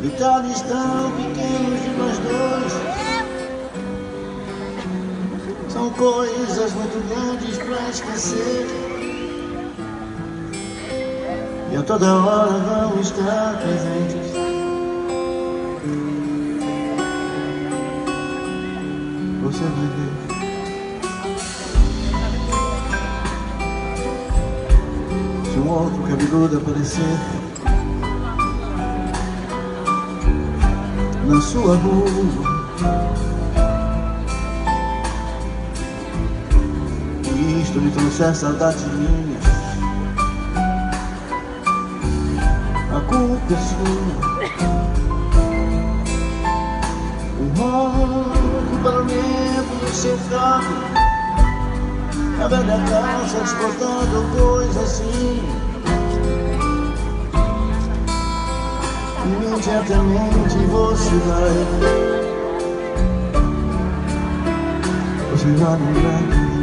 Detalhes tão pequenos de nós dois. São coisas muito grandes pra esquecer. E a toda hora vão estar presentes. Você vai ver. Se um outro cabeludo aparecer na sua rua. E isto me trouxe saudade minha A culpa é sua. Um roubo barulhento no seu carro A velha casa exportando coisa assim imediatamente você vai. Você vai lembrar de mim